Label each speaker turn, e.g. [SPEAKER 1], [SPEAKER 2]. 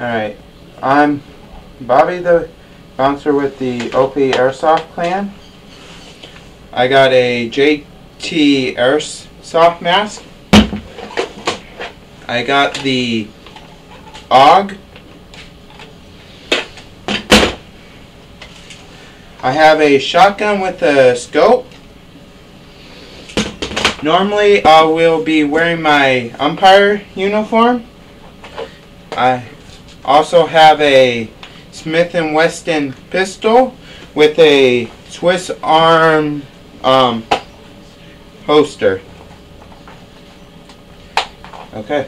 [SPEAKER 1] Alright, I'm Bobby the bouncer with the OP Airsoft clan. I got a JT Airsoft mask. I got the AUG. I have a shotgun with a scope. Normally I will be wearing my umpire uniform. I also have a Smith & Wesson pistol with a Swiss arm um, holster. Okay.